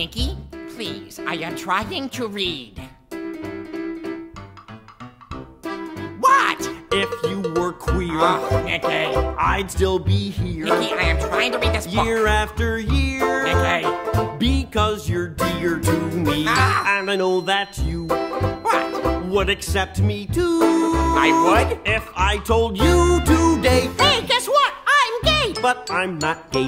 Nicky, please, I am trying to read. What? If you were queer, Oh, Nicky. I'd still be here. Nicky, I am trying to read this book. Year after year, Nicky. because you're dear to me, Ah. and I know that you What? would accept me too. I would? If I told you today, Hey, guess what? I'm gay! but I'm not gay.